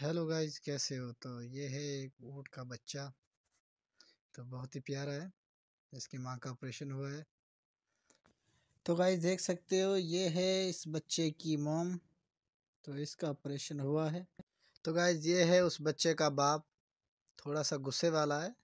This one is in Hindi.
हेलो गाइस, कैसे हो? तो ये है एक ऊँट का बच्चा। तो बहुत ही प्यारा है। इसकी माँ का ऑपरेशन हुआ है। तो गाइस, देख सकते हो, ये है इस बच्चे की मोम। तो इसका ऑपरेशन हुआ है। तो गाइस, ये है उस बच्चे का बाप। थोड़ा सा गुस्से वाला है।